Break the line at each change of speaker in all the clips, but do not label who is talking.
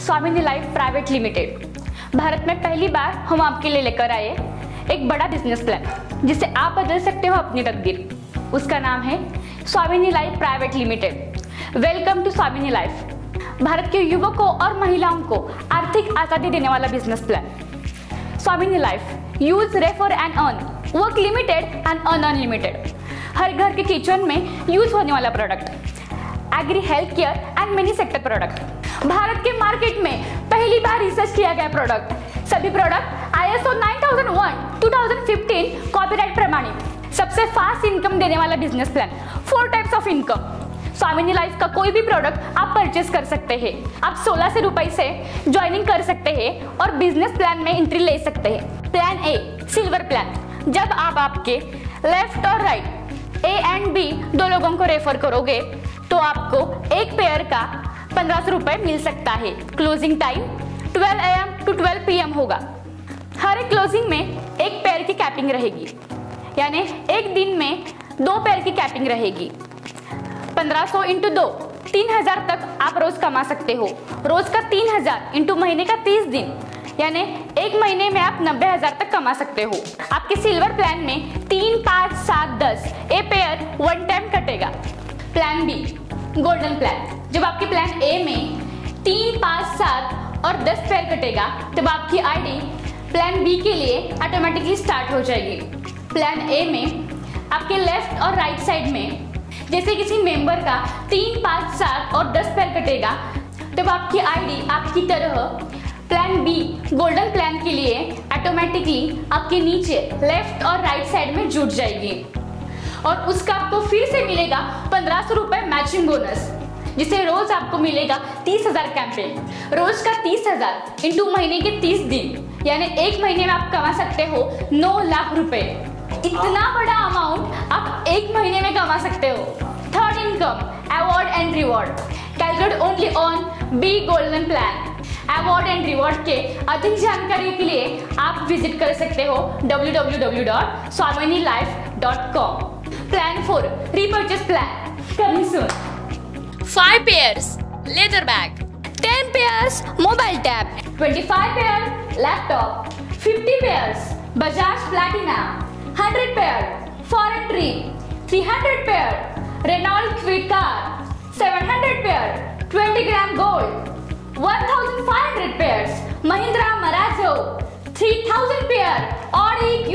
स्वामिनी life private limited. Bharat में पहली बार हम आपके लिए लेकर आए एक बड़ा बिज़नेस प्लान जिससे आप बदल सकते हो अपनी तकदीर। उसका नाम है Swamini life private limited. Welcome to Swamini life. Bharat के युवकों और महिलाओं को आर्थिक आज़ादी देने वाला business plan Swamini life use refer and earn work limited and earn unlimited हर घर के किचन में यूज़ होने वाला product agri health care and many sector product Bharat के मार्केट में पहली बार रिसर्च किया गया प्रोडक्ट सभी product I S O nine thousand copyright प्रमाणित। सबसे फास्ट इनकम देने वाला business plan four types of income Swamini life का कोई भी प्रोडक्ट आप परचेस कर सकते हैं। आप 16 से रुपए से ज्वाइनिंग कर सकते हैं और बिज़नेस प्लान में एंट्री ले सकते हैं। प्लान ए सिल्वर प्लान जब आप आपके लेफ़्ट और राइट ए एंड बी दो लोगों को रेफर करोगे तो आपको एक पेयर का पंद्रह सौ रुपए मिल सकता है। Closing time 12 AM to 12 PM होगा। हर एक क्लोजिंग में एक पेयर की कैपिंग रहेगी। यानी एक दिन में दो पेयर की कैपिंग रहेगी। 1500 सौ इंटू दो, तीन हज़ार तक आप रोज कमा सकते हो। रोज का तीन हज़ार इंटू महीने का तीस दिन। यानी एक महीने में आप नब्बे हज़ार तक कमा सकते हो। आपके सिल्वर प्लान में तीन, पाँच, सात, दस ए पेयर वन टाइम कटेगा। प्लान बी गोल्डन प्लान जब आपके तीन पाँच सात और दस पेयर कटेगा, तब आपकी आईडी प्लान बी के लिए ऑटोमेटिकली स्टार्ट हो जाएगी। प्लान ए में आपके लेफ़्ट और राइट साइड में जैसे किसी मेंबर का तीन पाँच सात और दस पैर कटेगा, तब आपकी आईडी आपकी तरह प्लान बी गोल्डन प्लान के लिए ऑटोमेटिकली आपके नीचे लेफ़्ट और राइट साइड में जुट जाएगी। और उसका आपको फिर से मिलेगा पंद्रह सौ रुपए मैचिंग बोनस जिसे रोज आपको मिलेगा तीस हज़ार कैंपेन। रोज का तीस हज़ार इंटू महीने के तीस दिन। यानी एक महीने में आप कमा सकते हो नौ लाख रुपए। इतना बड़ा अमाउंट आप एक महीने में कमा सकते हो। Third income award and reward calculate only on B golden plan award and reward के अधिक जानकारी के लिए आप विज़िट कर सकते हो www.swaminilife.com plan four repurchase plan coming soon
5 pairs leather bag.
10 pairs mobile tab. 25 pair laptop. 50 pairs Bajaj Platina. 100 pair foreign trip 300 pair Renault Kwid car. 700 pair 20 gram gold. 1500 pairs Mahindra Marazzo. 3000 pair Audi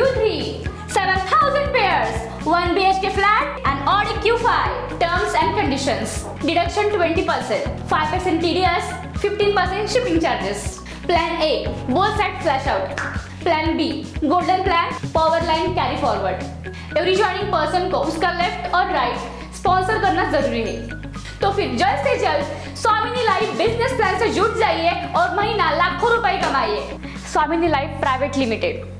terms and conditions deduction 20% 5% TDS 15% shipping charges plan A both side flash out plan B golden plan power line carry forward every joining person को उसका left और right sponsor करना ज़रूरी है तो फिर जल्द से जल्द स्वामिनी लाइफ बिज़नेस प्लान से जुट जाइए और महीना लाखों रुपए कमाइए स्वामिनी लाइफ प्राइवेट लिमिटेड